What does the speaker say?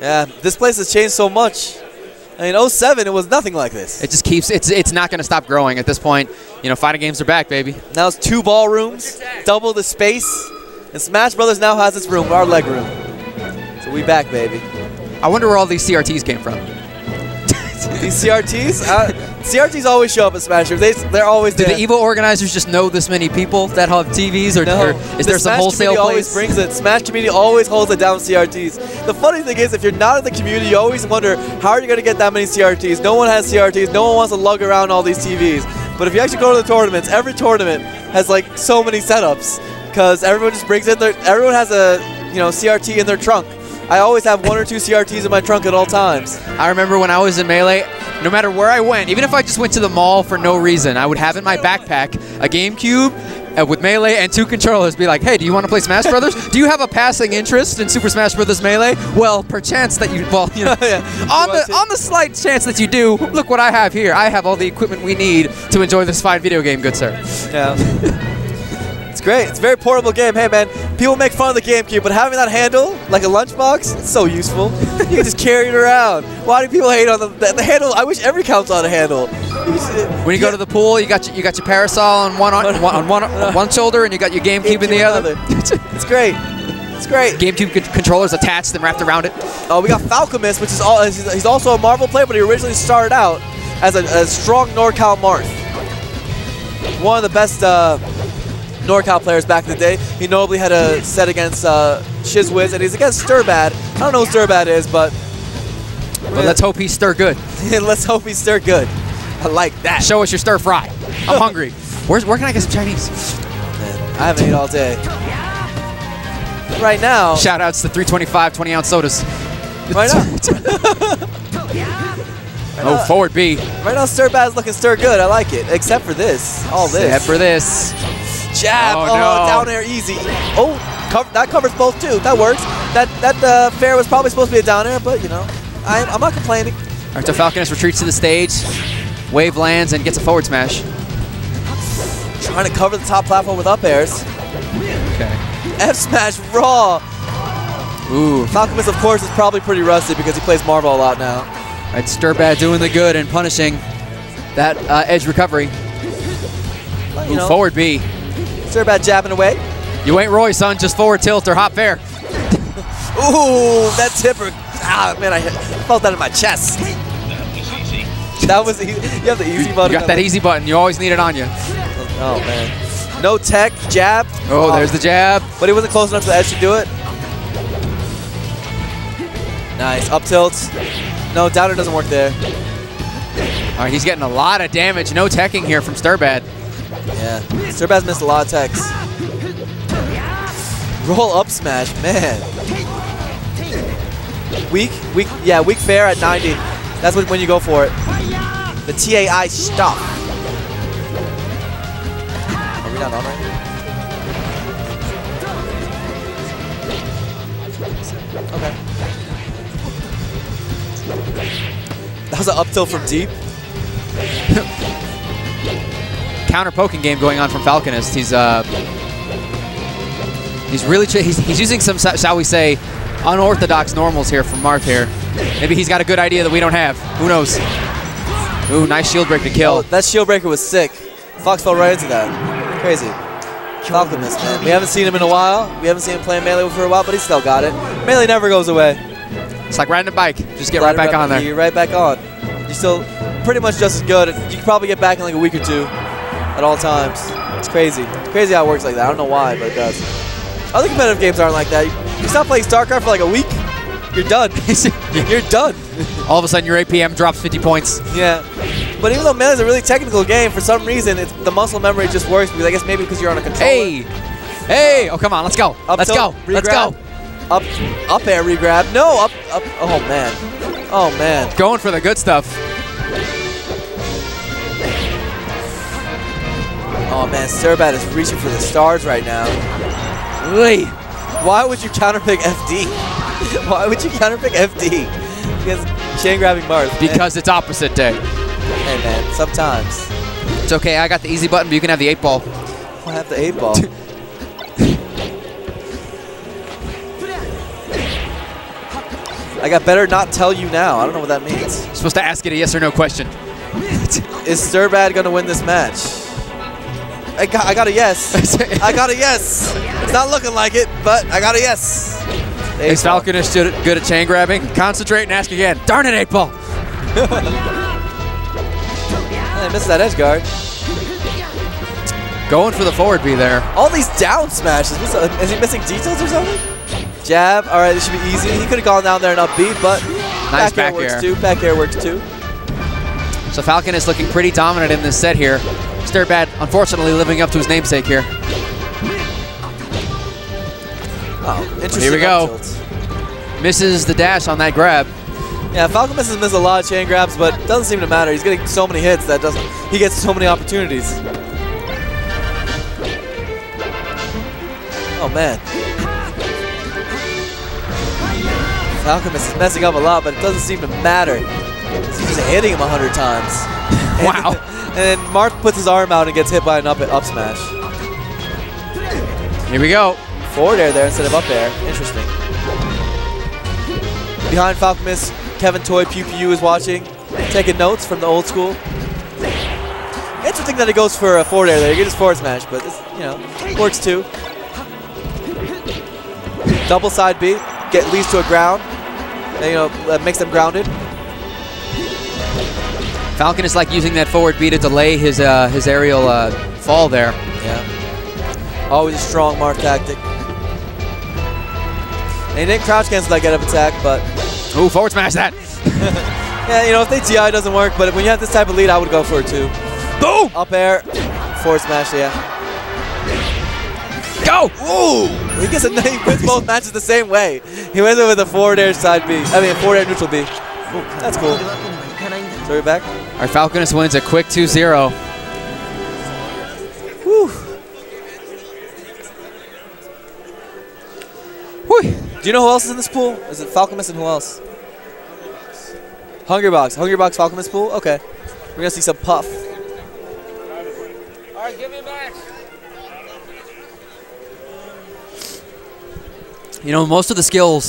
Yeah, this place has changed so much. I mean, 07, it was nothing like this. It just keeps. It's it's not going to stop growing at this point. You know, fighting games are back, baby. Now it's two ballrooms, double the space, and Smash Brothers now has its room, our leg room. So we back, baby. I wonder where all these CRTs came from. These CRTs, uh, CRTs always show up at Smash Brothers. They, they're always Do the Evo organizers just know this many people that have TVs, or, No, or is the there some Smash wholesale community always brings it. Smash community always holds it down CRTs. The funny thing is, if you're not in the community, you always wonder how are you going to get that many CRTs. No one has CRTs. No one wants to lug around all these TVs. But if you actually go to the tournaments, every tournament has like so many setups because everyone just brings in their. Everyone has a you know CRT in their trunk. I always have one or two CRTs in my trunk at all times. I remember when I was in Melee, no matter where I went, even if I just went to the mall for no reason, I would have in my backpack a GameCube uh, with Melee and two controllers. Be like, hey, do you want to play Smash Brothers? do you have a passing interest in Super Smash Brothers Melee? Well, perchance that you, well, you know, Yeah. on You the on the slight chance that you do, look what I have here. I have all the equipment we need to enjoy this fine video game, good sir. Yeah. it's great. It's a very portable game. Hey, man, people make fun of the GameCube, but having that handle, like a lunchbox, it's so useful. you can just carry it around. Why do people hate on the, the, the handle? I wish every console had a handle. When you go to the pool, you got your, you got your parasol on one on, one, on one, on one shoulder, and you got your GameCube in the other. It's great. It's great. GameCube controllers attached and wrapped around it. Oh, we got Falcomist, which is all. He's he's also a Marvel player, but he originally started out as a, a strong NorCal Marth. One of the best uh, NorCal players back in the day. He notably had a set against uh, Shizwiz, and he's against Stirbad. I don't know who Stirbad is, but But let's hope he's stir good. let's hope he's stir good. I like that. Show us your stir fry. I'm hungry. Where's where can I get some Chinese? Man, I haven't ate all day. Right now, Shout outs to 325 20 ounce sodas. right now, Oh, forward B. right now, Stirbad's looking stir good. I like it, except for this. All this. Except for this. Jab. Oh, Oh, no. down air easy. Oh, cover, that covers both too. That works. That that uh, fair was probably supposed to be a down air, but you know, I, I'm not complaining. All right, so Falcomist retreats to the stage. Wave lands and gets a forward smash. Trying to cover the top platform with up airs. Okay. F smash raw. Ooh. Falcomist, of course, is probably pretty rusty because he plays Marvel a lot now. All right, Stirbad doing the good and punishing that uh, edge recovery. But, Ooh, know, forward B. Stirbad jabbing away. You ain't Roy, son. Just forward tilt or hop fair. Ooh, that tipper. Ah, man, I felt that in my chest. That was easy. You have the easy button. You got that easy button. You always need it on you. Oh, man. No tech, jab. Oh, there's the jab. But he wasn't close enough to the edge to do it. Nice. Up tilt. No, downer doesn't work there. All right, he's getting a lot of damage. No teching here from Stirbad. Yeah. Stirbad's missed a lot of techs. Roll up smash, man. Weak, weak, yeah, weak fair at 90. That's when, when you go for it. The TAI stop. Are we not on right Okay. That was an up tilt from deep. Counter poking game going on from Falcomist. He's uh, he's really he's, he's using some shall we say unorthodox normals here from Marth here. Maybe he's got a good idea that we don't have. Who knows? Ooh, nice shield break to Oh, kill. that shield breaker was sick. Fox fell right into that. Crazy. Falcomist, man. We haven't seen him in a while. We haven't seen him playing Melee for a while, but he still got it. Melee never goes away. It's like riding a bike. Just get right back on there. You're right back on. You're still pretty much just as good. You can probably get back in like a week or two at all times. It's crazy. It's crazy how it works like that. I don't know why, but it does. Other competitive games aren't like that. You, stop playing StarCraft for like a week, you're done. you're done. All of a sudden, your APM drops 50 points. Yeah. But even though Melee is a really technical game, for some reason, it's, the muscle memory just works because I guess maybe because you're on a controller. Hey, hey! Oh, come on, let's go. Up let's go. Let's go. Up, up air regrab. No, up, up. Oh man. Oh man. Going for the good stuff. Oh man, Stirbad is reaching for the stars right now. Wait. Why would you counterpick FD? Why would you counterpick FD? Because chain grabbing Marths. Because it's opposite day. hey man, sometimes It's okay. I got the easy button, but you can have the eight ball. I have the eight ball. I got better not tell you now. I don't know what that means. You're supposed to ask it a yes or no question. Is Stirbad going to win this match? I got, I got a yes. I got a yes. It's not looking like it, but I got a yes. Eight Is. Falcomist good at chain grabbing? Concentrate and ask again. Darn it, 8 ball. I missed that edge guard. Going for the forward B there. All these down smashes. Is he missing details or something? Jab. All right, this should be easy. He could have gone down there and up B, but Nice back, back air works too. Back air works too. So Falcon is looking pretty dominant in this set here. Stirbad, unfortunately, living up to his namesake here. Oh, interesting. Here we go. Misses the dash on that grab. Yeah, Falcon misses missed a lot of chain grabs, but it doesn't seem to matter. He's getting so many hits that doesn't. He gets so many opportunities. Oh man. Falcon is messing up a lot, but it doesn't seem to matter. He's just hitting him a hundred times. Wow. and then Marth puts his arm out and gets hit by an up up smash. Here we go. Forward air there instead of up air. Interesting. Behind Falcomist, Kevin Toy Pew Pew is watching, taking notes from the old school. Interesting that it goes for a forward air there. You get his forward smash, but this, you know, works too. Double side B, get leads to a ground. And, you know, that makes them grounded. Falcon is like using that forward B to delay his uh, his aerial uh, fall there. Yeah. Always a strong Marth tactic. And he didn't crouch cancel that get up attack, but Ooh, forward smash that. Yeah, you know, if they TI doesn't work, but when you have this type of lead, I would go for it too. Boom! Up air, forward smash, yeah. Go! Ooh! He gets a he wins both matches the same way. He wins it with a forward air side B. I mean, forward air neutral B. Ooh, that's cool. So we're back. Our Falcomist wins a quick 2-0. Whew. Whew. Do you know who else is in this pool? Is it Falcomist and who else? Hungrybox. Hungrybox Falcomist pool? Okay. We're gonna see some puff. All right, give me back. You know, most of the skills